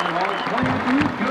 Well, 22 good.